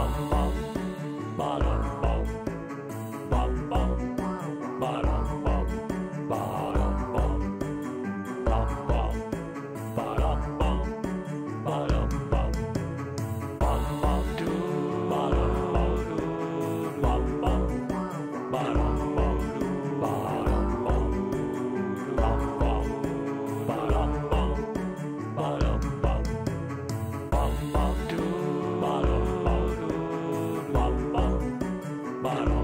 bum bum, ba ba